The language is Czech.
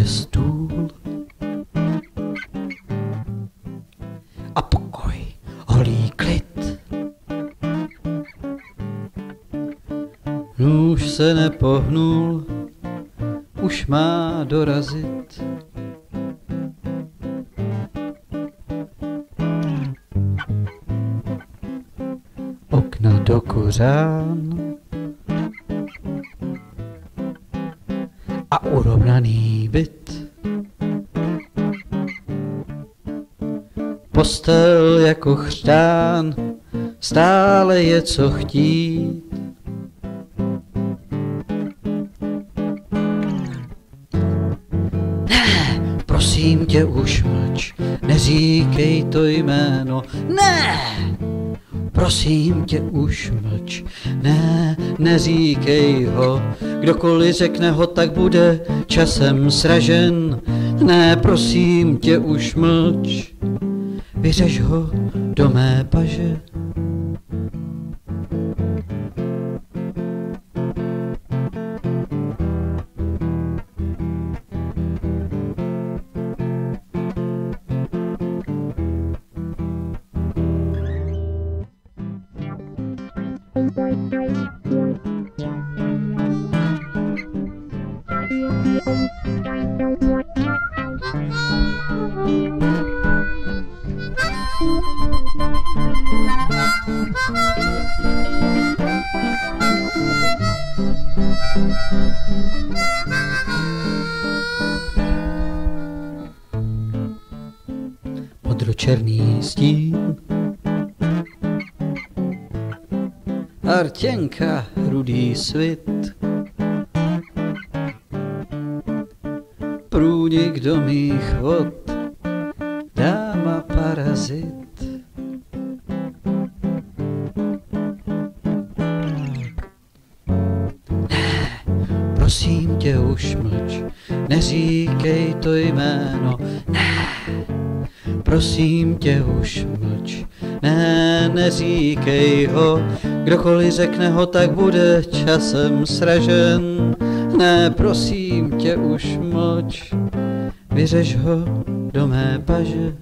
mě stůl a pokoj, holý klid. Nůž se nepohnul, už má dorazit. Okna do kuřán a urovnaný byt. Postel jako chřtán, stále je co chtít. Ne, prosím tě už mlč, neříkej to jméno. Ne, prosím tě už mlč, ne, neříkej ho. Kdokoliv řekne ho, tak bude časem sražen. Ne, prosím tě už mlč, vyřeš ho do mé paže. Modročerný stín Artěnka, rudý svit. Průnik do mých vod Dáma parazit. Prosím tě už mlč, neříkej to jméno, ne. Prosím tě už mlč, ne, neříkej ho, kdokoliv řekne ho, tak bude časem sražen. Ne, prosím tě už mlč, vyřeš ho do mé paže.